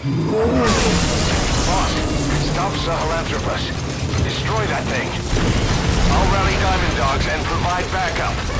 Boss, stop Sahelanthropus. Destroy that thing. I'll rally Diamond Dogs and provide backup.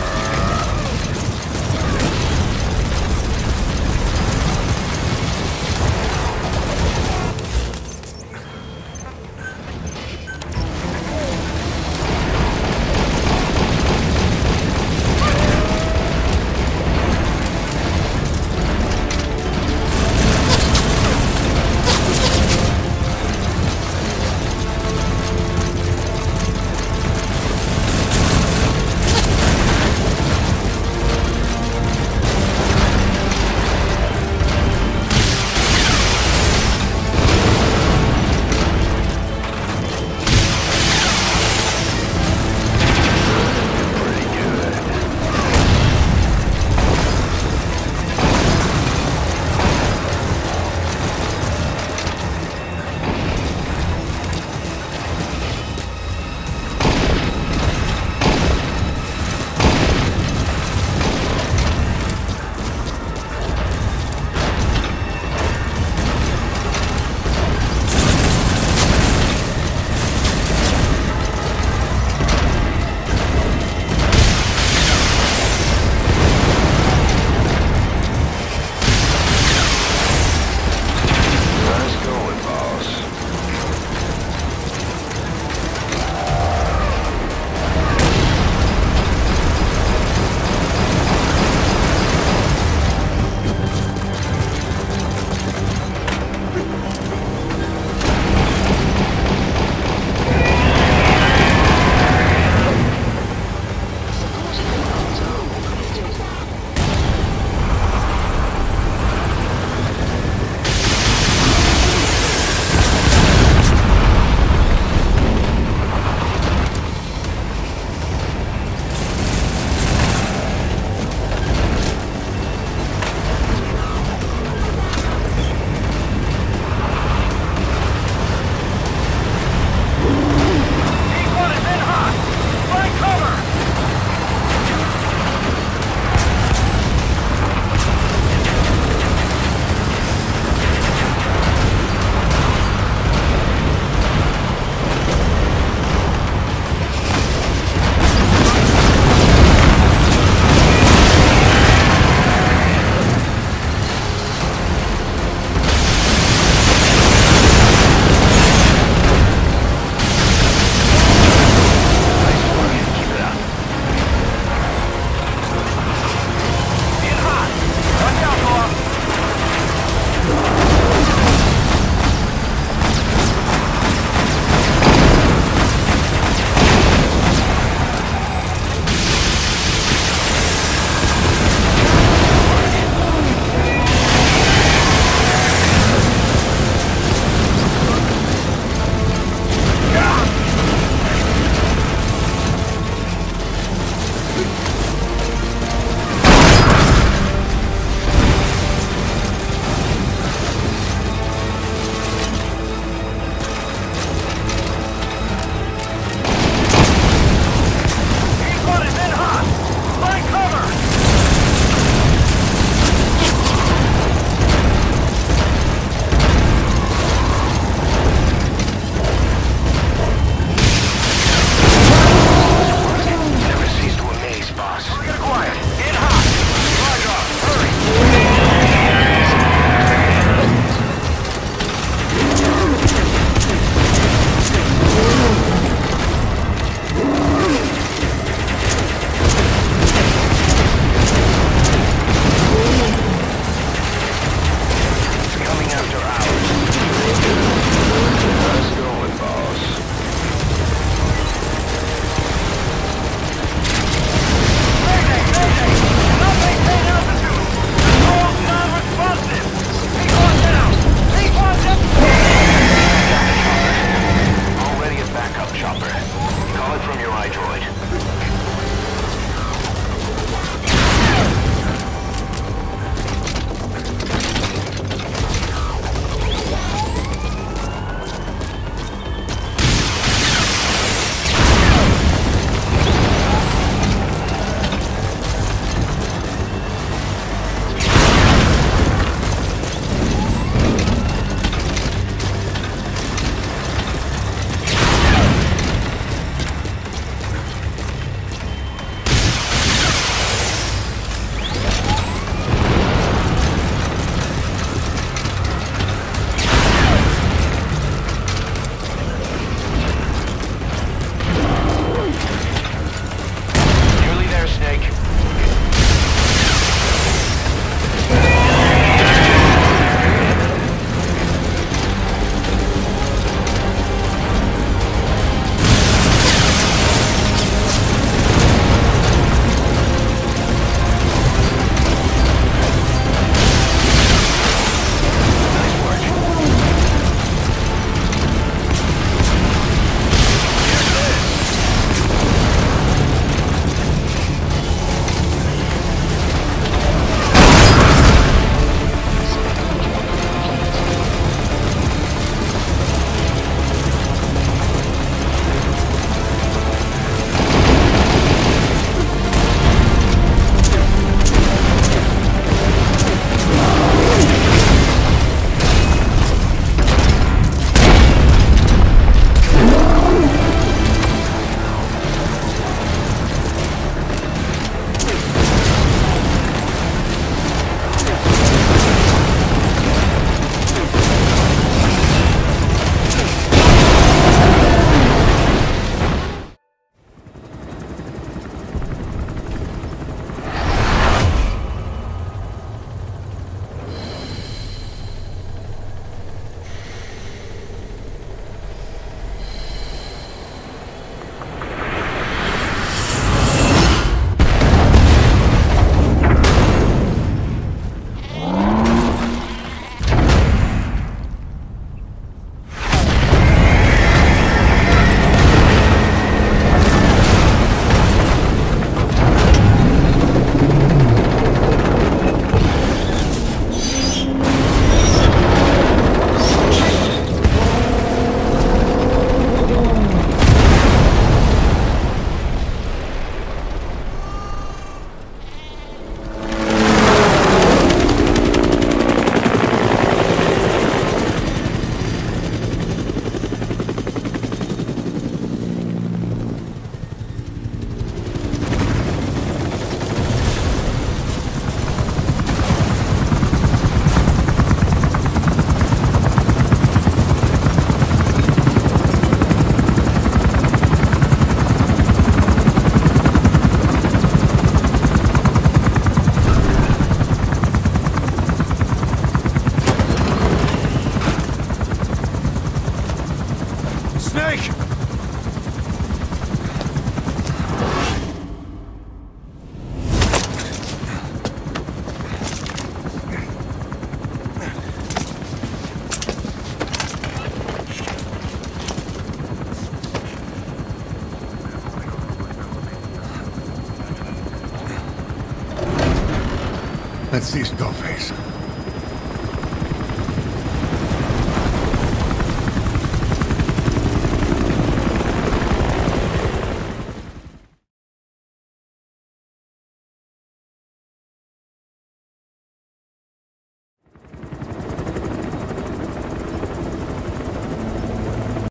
Let's see Skullface.